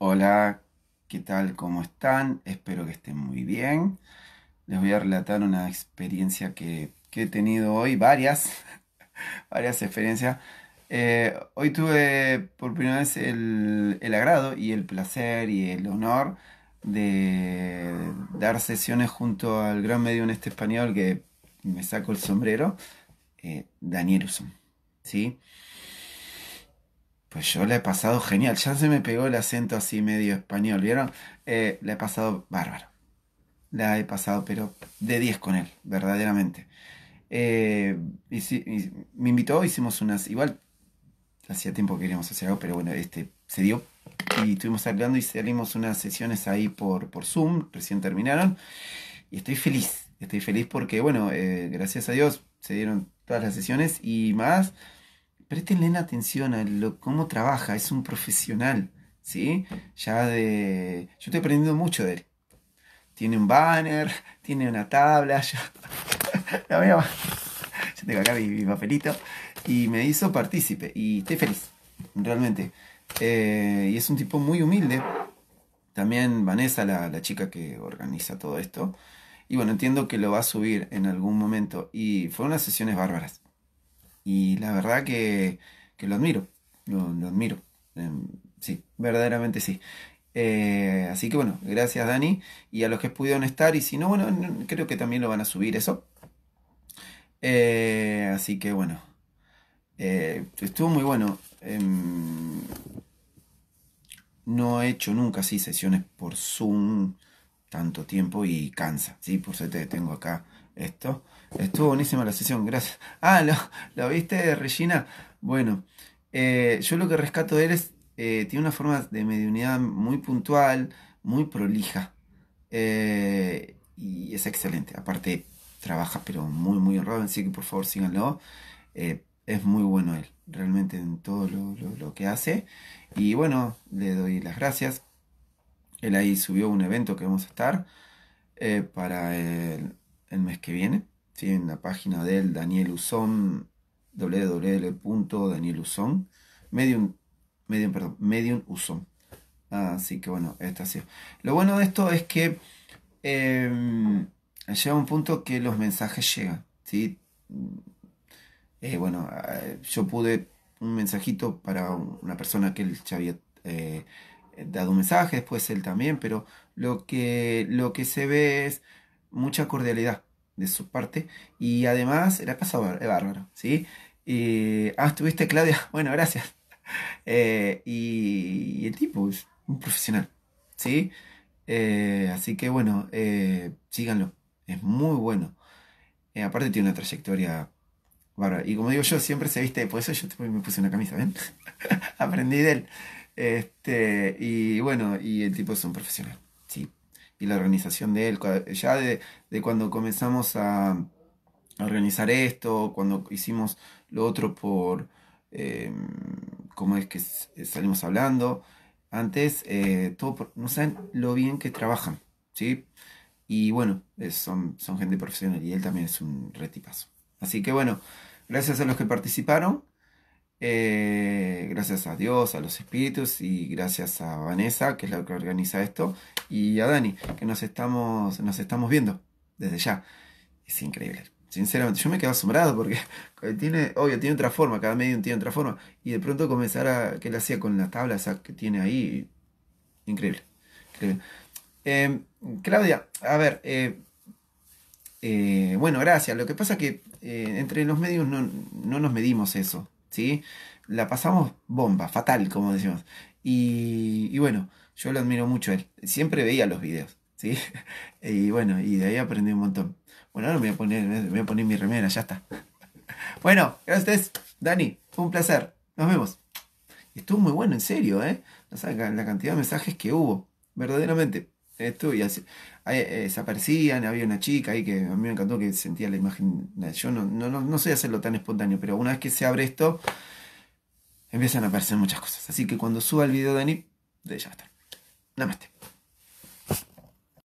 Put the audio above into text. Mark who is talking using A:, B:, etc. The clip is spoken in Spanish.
A: Hola, ¿qué tal? ¿Cómo están? Espero que estén muy bien. Les voy a relatar una experiencia que, he tenido hoy, varias, varias experiencias. Eh, hoy tuve por primera vez el, agrado y el placer y el honor de dar sesiones junto al gran medio en este español que me saco el sombrero, eh, Daniel. ¿Sí? Pues yo la he pasado genial. Ya se me pegó el acento así medio español, ¿vieron? Eh, la he pasado bárbaro. La he pasado, pero de 10 con él, verdaderamente. Eh, y si- y me invitó, hicimos unas. Igual, hacía tiempo que queríamos hacer algo, pero bueno, este se dio. Y estuvimos hablando y salimos unas sesiones ahí por, por Zoom, recién terminaron. Y estoy feliz. Estoy feliz porque, bueno, eh, gracias a Dios se dieron todas las sesiones y más. Préstenle atención a lo, cómo trabaja, es un profesional, ¿sí? Ya de... Yo estoy aprendiendo mucho de él. Tiene un banner, tiene una tabla, la mía, yo tengo acá mi, mi papelito y me hizo partícipe y estoy feliz, realmente. Eh, y es un tipo muy humilde. También Vanessa, la, la chica que organiza todo esto. Y bueno, entiendo que lo va a subir en algún momento. Y fueron unas sesiones bárbaras. Y la verdad que, que lo admiro, lo, admiro. Em, sí, verdaderamente sí. Eh, así que bueno, gracias Dani y a los que pudieron estar y si no, bueno, creo que también lo van a subir eso. Eh, así que bueno, eh, estuvo muy bueno. Em, no he hecho nunca así sesiones por Zoom tanto tiempo y cansa, ¿sí? Por suerte tengo acá esto. Estuvo buenísima la sesión, gracias. Ah, ¿lo, lo viste, Regina? Bueno, eh, yo lo que rescato de él es, eh, tiene una forma de mediunidad muy puntual, muy prolija, eh, y es excelente. Aparte, trabaja pero muy, muy honrado, así que por favor síganlo. Eh, es muy bueno él, realmente en todo lo, lo- lo que hace. Y bueno, le doy las gracias. Él ahí subió un evento que vamos a estar eh, para el, mes que viene. ¿sí? En la página de él, Daniel Usón, www.danieluzón, Medium, Medium, perdón, Medium Usón. Así que bueno, esta sí. Lo bueno de esto es que eh, llega un punto que los mensajes llegan, ¿sí? Eh, bueno, eh, yo pude un mensajito para una persona que él ya había eh, dado un mensaje, después él también, pero lo que, lo que se ve es mucha cordialidad de su parte y además casa bar- es bárbaro, ¿sí? Y, ah, ¿estuviste Claudia? Bueno, gracias. Eh, y, el tipo es un profesional, ¿sí? Eh, así que bueno, eh, síganlo, es muy bueno. Eh, aparte tiene una trayectoria bárbara. Y como digo yo, siempre se viste, por eso yo me puse una camisa, ¿ven? Aprendí de él. Este, y bueno, y el tipo es un profesional, sí. Y la organización de él, ya de, de cuando comenzamos a, a organizar esto, cuando hicimos lo otro por, eh, cómo es que salimos hablando, antes, eh, todo por- no saben lo bien que trabajan, ¿sí? Y bueno, es- son, son gente profesional y él también es un retipazo. Así que bueno, gracias a los que participaron. Eh, gracias a Dios, a los espíritus y gracias a Vanessa, que es la que organiza esto, y a Dani, que nos estamos, nos estamos viendo desde ya. Es increíble. Sinceramente, yo me quedo asombrado porque tiene, obvio, tiene otra forma, cada medium tiene otra forma, y de pronto comenzar a, que él hacía con la tabla que tiene ahí, increíble. Eh, Claudia, a ver, eh, eh, bueno, gracias. Lo que pasa es que entre los medios no, no nos medimos eso, ¿sí? La pasamos bomba, fatal, como decimos. Y, y bueno, yo lo admiro mucho él. Siempre veía los videos, ¿sí? Y bueno, y de ahí aprendí un montón. Bueno, ahora me voy a poner, me voy a poner mi remera, ya está. Bueno, gracias, Dani. Fue un placer. Nos vemos. Estuvo muy bueno, en serio, ¿eh? La cantidad de mensajes que hubo, verdaderamente. Estuvo y así, eh, desaparecían, había una chica ahí que a mí me encantó que sentía la imagen. Yo no, no, no, no sé hacerlo tan espontáneo, pero una vez que se abre esto, empiezan a aparecer muchas cosas. Así que cuando suba el video, Dani, de ya está. Namaste.